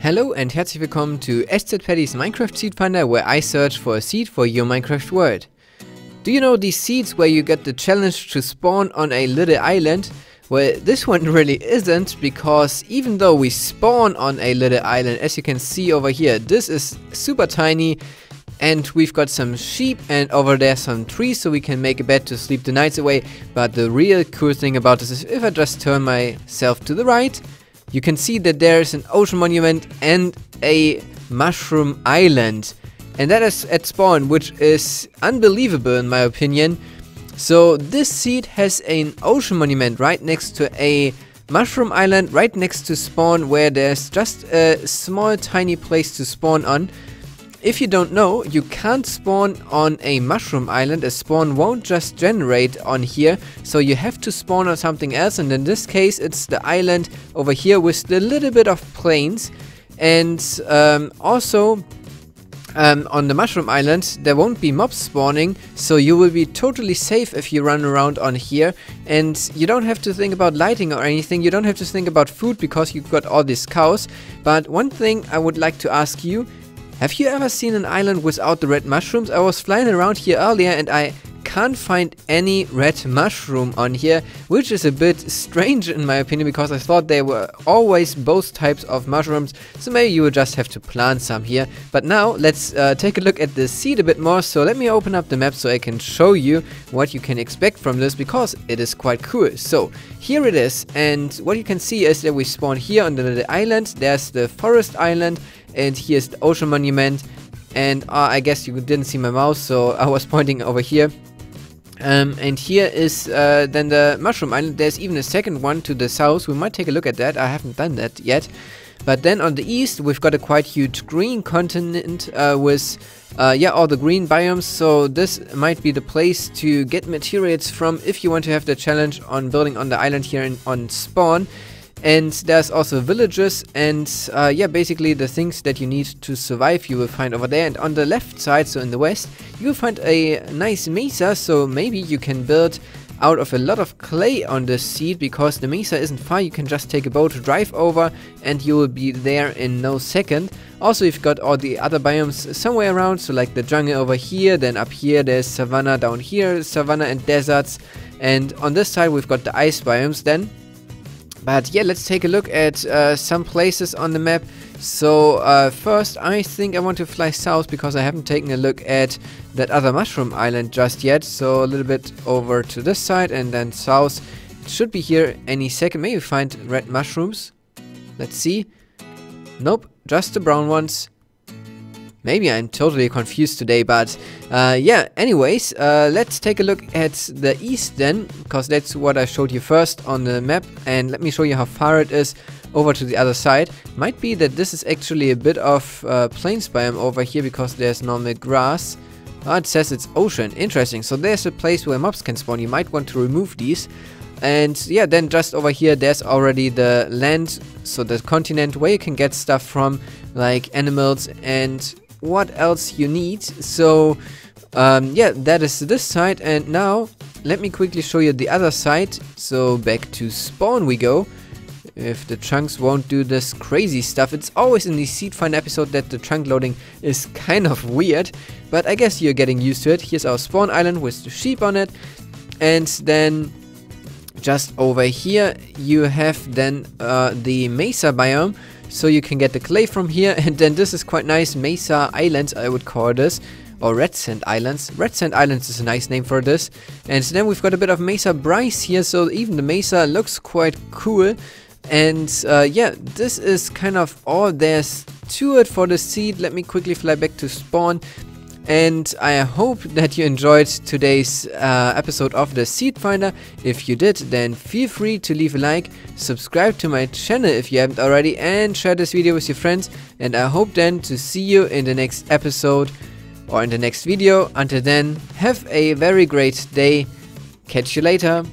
Hallo and herzlich willkommen to sZPeddy's Minecraft Seed Finder where I search for a seed for your Minecraft world. Do you know these seeds where you get the challenge to spawn on a little island? Well, this one really isn't because even though we spawn on a little island, as you can see over here, this is super tiny and we've got some sheep and over there some trees so we can make a bed to sleep the nights away. But the real cool thing about this is if I just turn myself to the right, you can see that there is an ocean monument and a mushroom island. And that is at spawn, which is unbelievable in my opinion. So this seed has an ocean monument right next to a mushroom island right next to spawn where there's just a small tiny place to spawn on. If you don't know, you can't spawn on a mushroom island, a spawn won't just generate on here, so you have to spawn on something else. And in this case it's the island over here with a little bit of plains. And um, also um, on the mushroom island there won't be mobs spawning. So you will be totally safe if you run around on here. And you don't have to think about lighting or anything. You don't have to think about food because you've got all these cows. But one thing I would like to ask you have you ever seen an island without the red mushrooms? I was flying around here earlier and I can't find any red mushroom on here, which is a bit strange in my opinion because I thought there were always both types of mushrooms, so maybe you would just have to plant some here. But now let's uh, take a look at the seed a bit more, so let me open up the map so I can show you what you can expect from this because it is quite cool. So here it is. And what you can see is that we spawn here on the island, there's the forest island. And here's the ocean monument. And uh, I guess you didn't see my mouse so I was pointing over here um, and here is uh, then the mushroom island. There's even a second one to the south. We might take a look at that. I haven't done that yet. But then on the east we've got a quite huge green continent uh, with uh, yeah all the green biomes. So this might be the place to get materials from if you want to have the challenge on building on the island here in, on spawn and there's also villages and uh, yeah basically the things that you need to survive you will find over there. And on the left side so in the west you will find a nice mesa. So maybe you can build out of a lot of clay on the seed because the mesa isn't far. You can just take a boat to drive over and you will be there in no second. Also you've got all the other biomes somewhere around so like the jungle over here then up here there's savanna down here savanna and deserts. And on this side we've got the ice biomes then but yeah, let's take a look at uh, some places on the map. So uh, first, I think I want to fly south because I haven't taken a look at that other mushroom island just yet. So a little bit over to this side and then south. It should be here any second. Maybe find red mushrooms. Let's see. Nope, just the brown ones. Maybe I'm totally confused today, but uh, yeah, anyways, uh, let's take a look at the east then, because that's what I showed you first on the map, and let me show you how far it is over to the other side. Might be that this is actually a bit of uh, plains biome over here, because there's normal grass. Oh, it says it's ocean, interesting, so there's a place where mobs can spawn, you might want to remove these. And yeah, then just over here, there's already the land, so the continent where you can get stuff from, like animals and what else you need. So um, yeah, that is this side. And now let me quickly show you the other side. So back to spawn we go. If the chunks won't do this crazy stuff. It's always in the seed find episode that the chunk loading is kind of weird. But I guess you're getting used to it. Here's our spawn island with the sheep on it. And then just over here you have then uh, the mesa biome. So you can get the clay from here and then this is quite nice mesa islands i would call this or red sand islands. Red sand islands is a nice name for this. And then we've got a bit of mesa bryce here so even the mesa looks quite cool. And uh, yeah this is kind of all there's to it for the seed. Let me quickly fly back to spawn and I hope that you enjoyed today's uh, episode of the Seed Finder. If you did, then feel free to leave a like, subscribe to my channel if you haven't already, and share this video with your friends. And I hope then to see you in the next episode or in the next video. Until then, have a very great day. Catch you later.